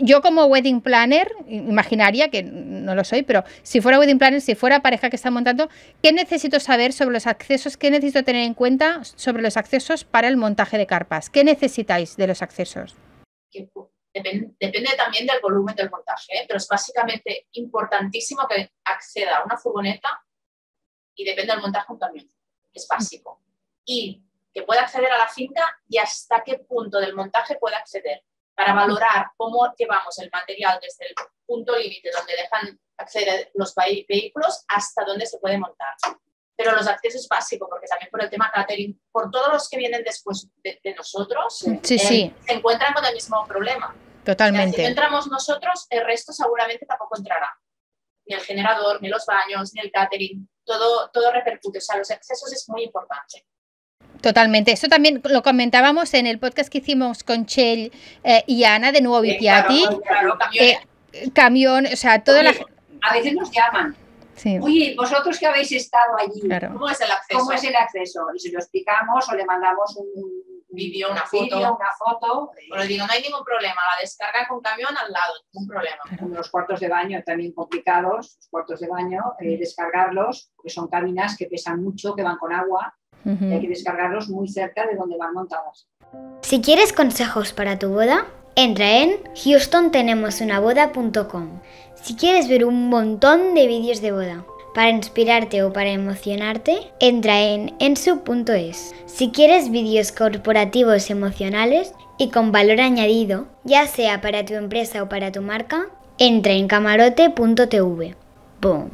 yo como wedding planner, imaginaría que no lo soy, pero si fuera wedding planner, si fuera pareja que está montando, ¿qué necesito saber sobre los accesos? ¿Qué necesito tener en cuenta sobre los accesos para el montaje de carpas? ¿Qué necesitáis de los accesos? Depende, también del volumen del montaje, ¿eh? pero es básicamente importantísimo que acceda a una furgoneta y depende del montaje un camión. Es básico. Y que pueda acceder a la finca y hasta qué punto del montaje puede acceder para valorar cómo llevamos el material desde el punto límite donde dejan acceder los vehículos hasta dónde se puede montar. Pero los accesos básicos, porque también por el tema catering, por todos los que vienen después de, nosotros, sí, eh, sí. se encuentran con el mismo problema. Totalmente. si no entramos nosotros, el resto seguramente tampoco entrará. Ni el generador, ni los baños, ni el catering, todo, todo repercute. O sea, los accesos es muy importante. Totalmente. Eso también lo comentábamos en el podcast que hicimos con Chell eh, y Ana de Nuevo Vitiati. claro, eh, camión, o sea, toda la A veces nos llaman. Oye, vosotros que habéis estado allí, ¿cómo es el acceso? ¿Cómo es el acceso? Y si lo explicamos o le mandamos un vídeo, una foto. una foto. Pero digo, no hay ningún problema, la descarga con camión al lado, ningún problema. Los cuartos de baño también complicados, los cuartos de baño, eh, descargarlos, que son cabinas que pesan mucho, que van con agua, hay que descargarlos muy cerca de donde van montadas. Si quieres consejos para tu boda, entra en houstontenemosunaboda.com. Si quieres ver un montón de vídeos de boda, para inspirarte o para emocionarte, entra en ensu.es. Si quieres vídeos corporativos emocionales y con valor añadido, ya sea para tu empresa o para tu marca, entra en camarote.tv. Boom.